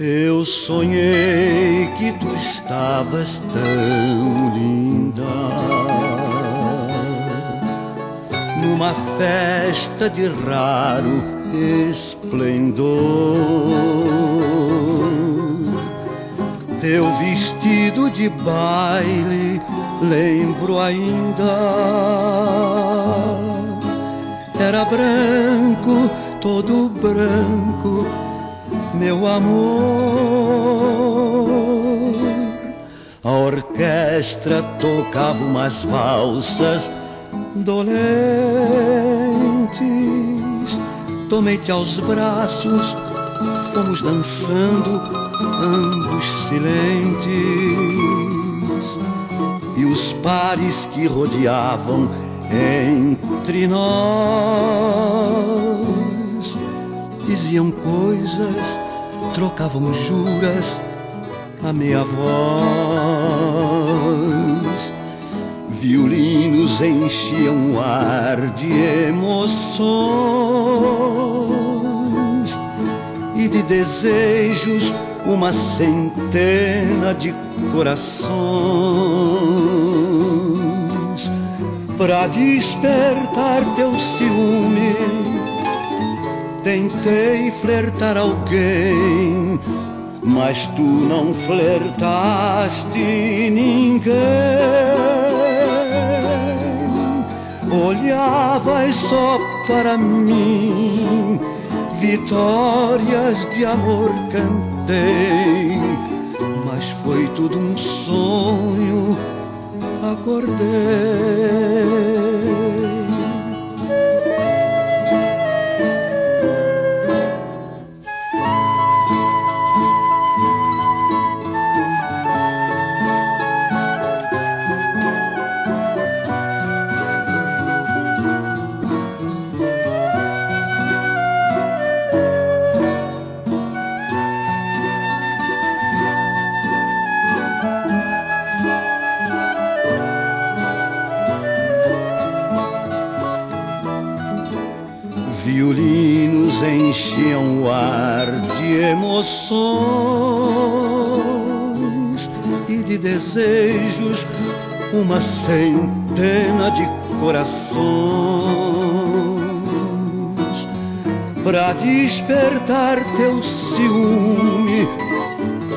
Eu sonhei que tu estavas tão linda numa festa de raro esplendor. Teu vestido de baile lembro ainda. Era branco, todo branco meu amor. A orquestra tocava umas valsas dolentes. Tomei-te aos braços, fomos dançando, ambos silentes. E os pares que rodeavam entre nós diziam coisas trocavam juras a meia voz. Violinos enchiam o ar de emoções e de desejos uma centena de corações para despertar teu ciúme Tentei flertar alguém, mas tu não flertaste ninguém. Olhavas só para mim, vitórias de amor cantei, mas foi tudo um sonho. Acordei. Violinos enchiam o ar de emoções e de desejos, uma centena de corações para despertar teu ciúme.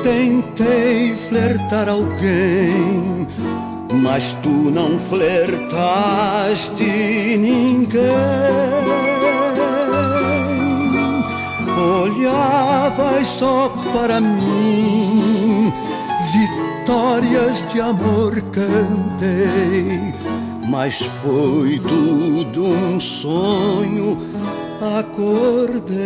Tentei flertar alguém, mas tu não flertaste ninguém. Olhavas só para mim. Vitórias de amor cantei, mas foi tudo um sonho. Acordei.